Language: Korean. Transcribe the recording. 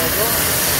하고